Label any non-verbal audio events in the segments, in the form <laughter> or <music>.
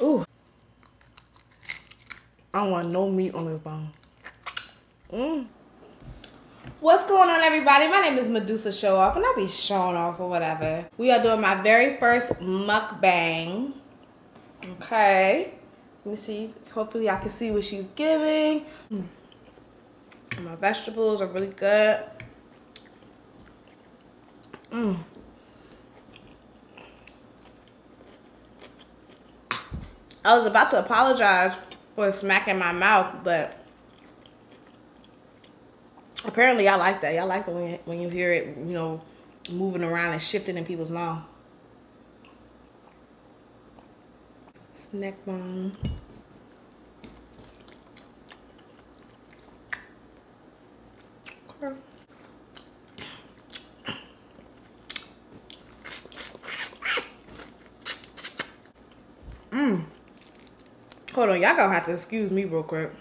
Ooh. I don't want no meat on this bone. Mm. What's going on, everybody? My name is Medusa Show Off, and I'll be showing off or whatever. We are doing my very first mukbang. Okay. Let me see. Hopefully, I can see what she's giving. Mm. My vegetables are really good. Mmm. I was about to apologize for smacking my mouth, but apparently I like that. Y'all like it when you, when you hear it, you know, moving around and shifting in people's mouth. Neck bone. Okay. Mmm. Hold on, y'all gonna have to excuse me real quick.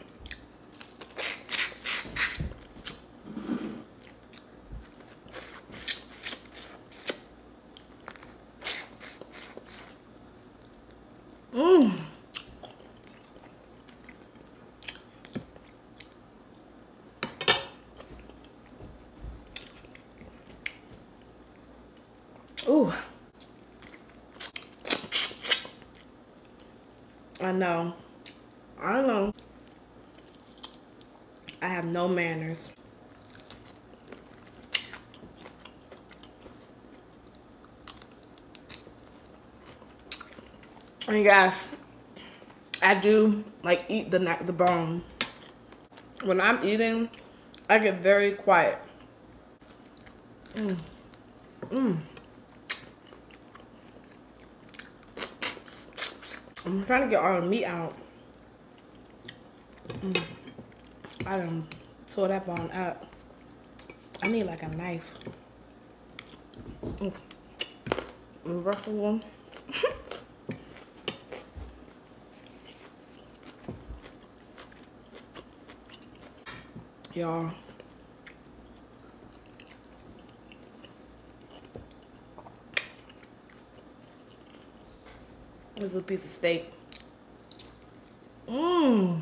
Mmm. Ooh. I know. I don't know. I have no manners. And guys, I do like eat the the bone. When I'm eating, I get very quiet. Mmm. Mmm. I'm trying to get all the meat out. Mm. I done tore that bone out. I need like a knife. Mm. Rough one. <laughs> Y'all. This is a piece of steak. Mmm.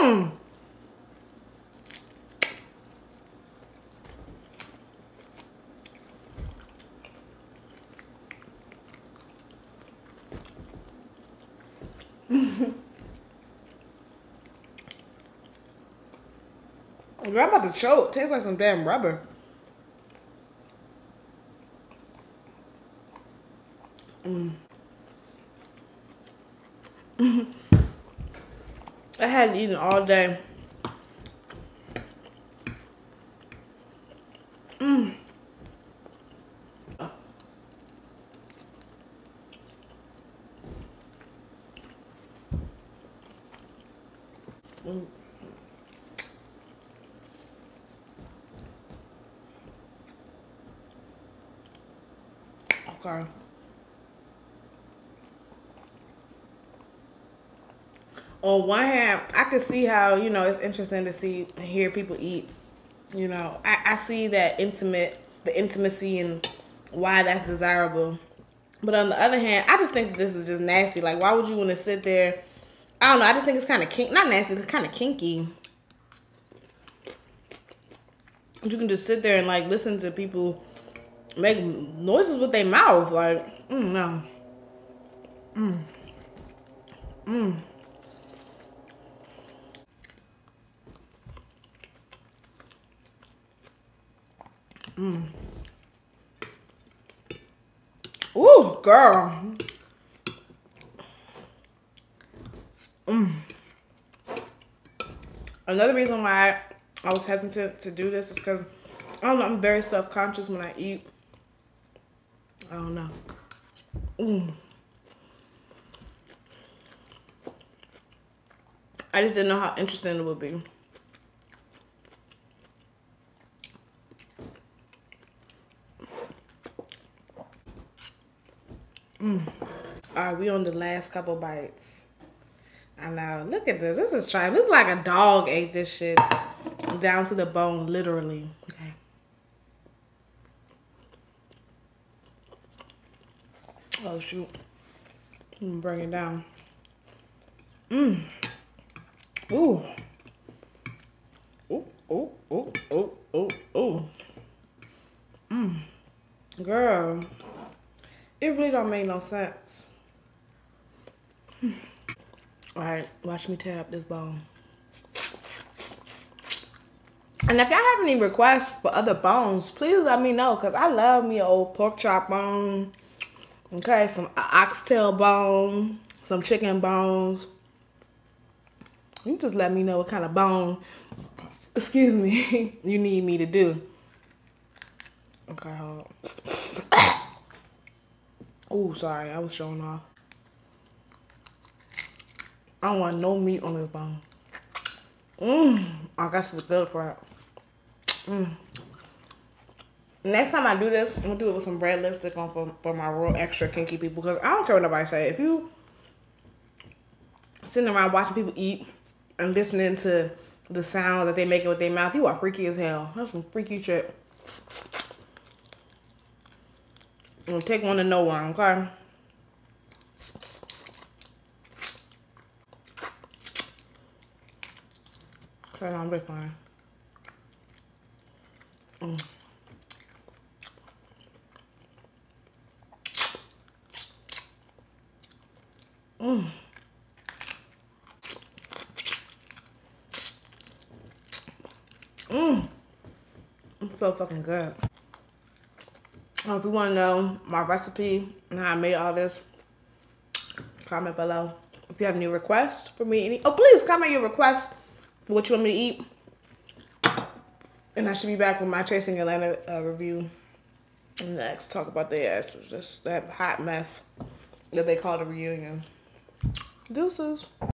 <laughs> Mmm. I'm about to choke. Tastes like some damn rubber. Mmm. I hadn't eaten all day. Mmm. Mm. Okay. On one hand, I could see how, you know, it's interesting to see and hear people eat. You know, I, I see that intimate, the intimacy and why that's desirable. But on the other hand, I just think this is just nasty. Like, why would you want to sit there? I don't know. I just think it's kind of kink, not nasty, it's kind of kinky. You can just sit there and like listen to people make noises with their mouth. Like, mm, no. Mm. Mm. Mm. Ooh, girl. Mm. Another reason why I was hesitant to do this is because I don't know, I'm very self-conscious when I eat. I don't know. Mm. I just didn't know how interesting it would be. Mm. All right, we on the last couple bites. I know. Look at this. This is trying. This is like a dog ate this shit down to the bone, literally. Okay. Oh shoot. Bring it down. Mmm. Ooh. Ooh, ooh, ooh, ooh, ooh, ooh. Mmm. Girl. It really don't make no sense. Alright, watch me tear up this bone. And if y'all have any requests for other bones, please let me know. Because I love me old pork chop bone. Okay, some oxtail bone. Some chicken bones. You just let me know what kind of bone, excuse me, <laughs> you need me to do. Okay, hold on. Oh, sorry, I was showing off. I don't want no meat on this bone. Mmm, I got to the good crap. Mm. Next time I do this, I'm gonna do it with some red lipstick on for, for my real extra kinky people because I don't care what nobody say. If you sitting around watching people eat and listening to the sounds that they make with their mouth, you are freaky as hell. That's some freaky shit. I'm take one to know one, okay? Okay, I'm just fine. Mm. Mmm. Mmm. It's so fucking good. Uh, if you want to know my recipe and how I made all this, comment below. If you have any requests for me, any oh please comment your requests for what you want me to eat. And I should be back with my Chasing Atlanta uh, review next. Talk about the ass. Just that hot mess that they call the reunion. Deuces.